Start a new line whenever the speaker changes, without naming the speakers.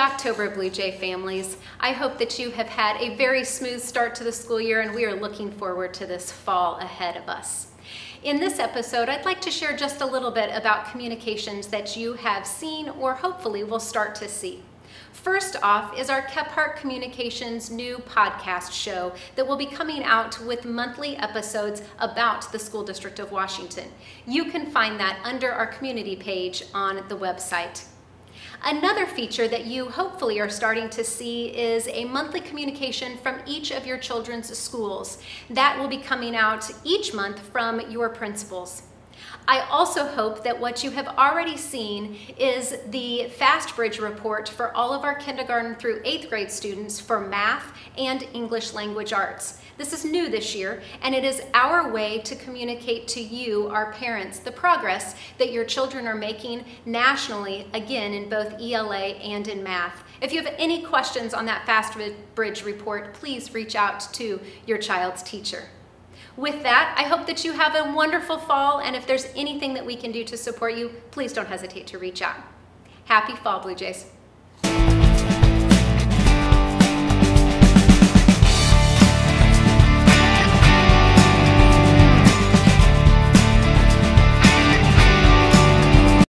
October, Blue Jay families. I hope that you have had a very smooth start to the school year and we are looking forward to this fall ahead of us. In this episode, I'd like to share just a little bit about communications that you have seen or hopefully will start to see. First off is our Kephart Communications new podcast show that will be coming out with monthly episodes about the School District of Washington. You can find that under our community page on the website. Another feature that you hopefully are starting to see is a monthly communication from each of your children's schools. That will be coming out each month from your principals. I also hope that what you have already seen is the FastBridge report for all of our kindergarten through eighth grade students for math and English language arts. This is new this year, and it is our way to communicate to you, our parents, the progress that your children are making nationally, again, in both ELA and in math. If you have any questions on that Fast Bridge report, please reach out to your child's teacher. With that, I hope that you have a wonderful fall, and if there's anything that we can do to support you, please don't hesitate to reach out. Happy fall, Blue Jays.